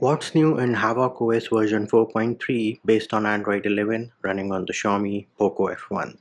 What's new in Havoc OS version 4.3 based on Android 11 running on the Xiaomi Poco F1?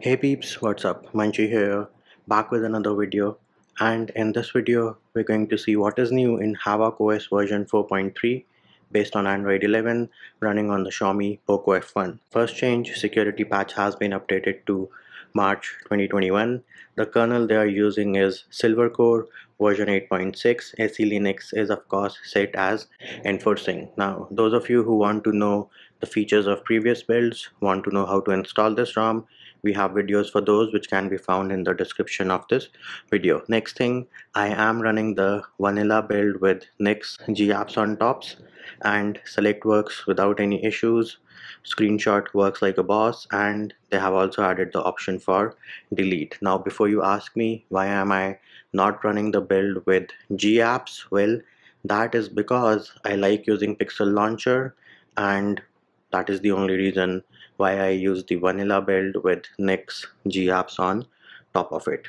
Hey peeps, what's up? Munchy here, back with another video and in this video we're going to see what is new in Havoc OS version 4.3 based on Android 11 running on the Xiaomi Poco F1. First change, security patch has been updated to March 2021. The kernel they are using is Silvercore version 8.6. SE Linux is of course set as enforcing. Now those of you who want to know the features of previous builds, want to know how to install this ROM, we have videos for those which can be found in the description of this video. Next thing, I am running the vanilla build with Nik. GApps on tops and select works without any issues. Screenshot works like a boss and they have also added the option for delete. Now before you ask me why am I not running the build with GApps well that is because I like using pixel launcher and that is the only reason why I use the vanilla build with Nik GApps on top of it.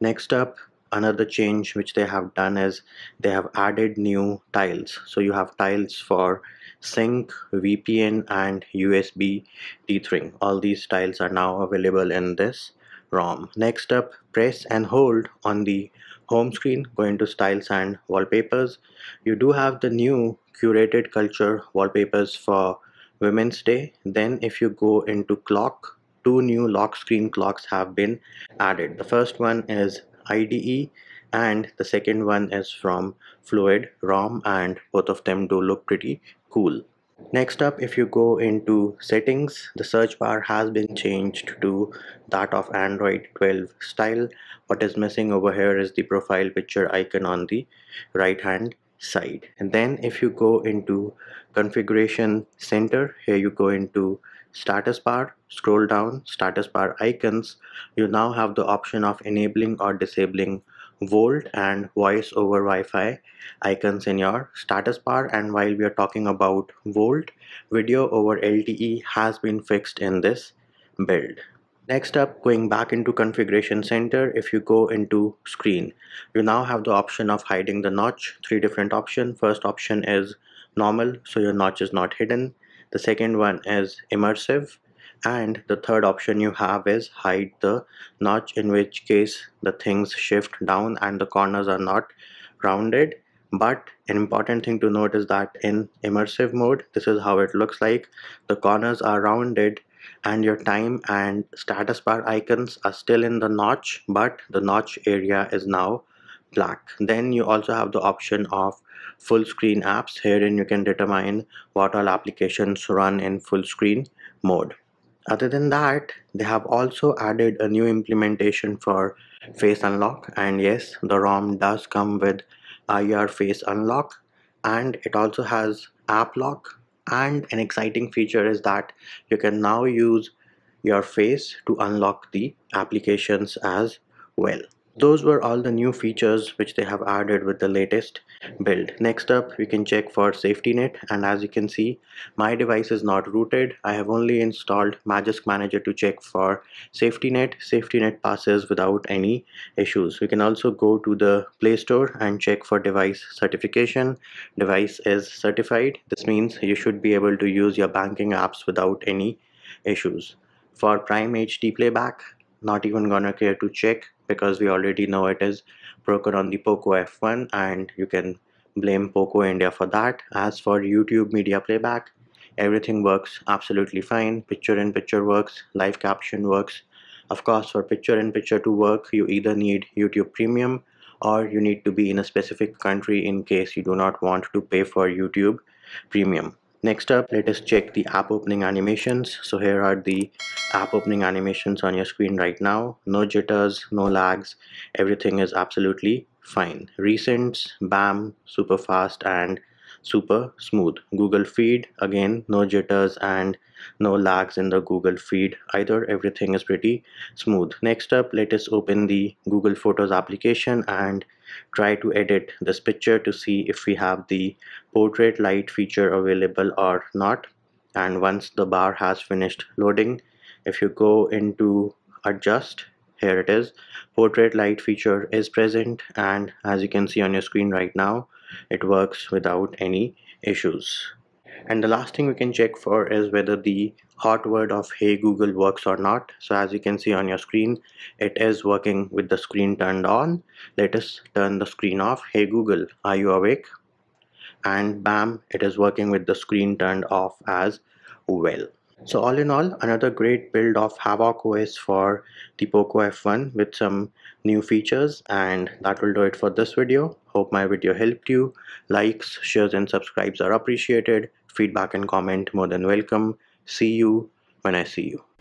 Next up another change which they have done is they have added new tiles. So you have tiles for sync VPN and USB tethering all these tiles are now available in this ROM. Next up press and hold on the home screen go into styles and wallpapers. You do have the new curated culture wallpapers for women's day then if you go into clock two new lock screen clocks have been added the first one is IDE and the second one is from Fluid ROM and both of them do look pretty cool. Next up if you go into settings the search bar has been changed to that of Android 12 style. What is missing over here is the profile picture icon on the right hand side. And then if you go into configuration center here you go into status bar scroll down status bar icons. You now have the option of enabling or disabling VoLTE and voice over Wi-Fi icons in your status bar. And while we are talking about VoLTE video over LTE has been fixed in this build next up going back into configuration center if you go into screen you now have the option of hiding the notch three different options. First option is normal so your notch is not hidden. The second one is immersive. And the third option you have is hide the notch in which case the things shift down and the corners are not rounded. But an important thing to note is that in immersive mode this is how it looks like. The corners are rounded and your time and status bar icons are still in the notch but the notch area is now black. Then you also have the option of full screen apps. Herein you can determine what all applications run in full screen mode. Other than that they have also added a new implementation for face unlock. And yes the ROM does come with IR face unlock. And it also has app lock and an exciting feature is that you can now use your face to unlock the applications as well those were all the new features which they have added with the latest build. Next up we can check for safety net and as you can see my device is not rooted. I have only installed magisk manager to check for safety net. Safety net passes without any issues. We can also go to the play store and check for device certification. Device is certified. This means you should be able to use your banking apps without any issues. For prime hd playback not even gonna care to check because we already know it is broken on the Poco F1 and you can blame Poco India for that. As for YouTube media playback, everything works absolutely fine. Picture in picture works, live caption works. Of course, for picture in picture to work, you either need YouTube Premium or you need to be in a specific country in case you do not want to pay for YouTube Premium. Next up, let us check the app opening animations. So here are the app opening animations on your screen right now. No jitters, no lags, everything is absolutely fine. Recents, BAM, super fast and super smooth. Google Feed, again, no jitters and no lags in the Google Feed either. Everything is pretty smooth. Next up, let us open the Google Photos application and try to edit this picture to see if we have the portrait light feature available or not and once the bar has finished loading if you go into adjust here it is portrait light feature is present and as you can see on your screen right now it works without any issues. And the last thing we can check for is whether the hot word of hey google works or not. So as you can see on your screen it is working with the screen turned on. Let us turn the screen off. Hey google are you awake? And bam it is working with the screen turned off as well so all in all another great build of Havoc OS for the Poco F1 with some new features and that will do it for this video. Hope my video helped you. Likes shares and subscribes are appreciated. Feedback and comment more than welcome. See you when I see you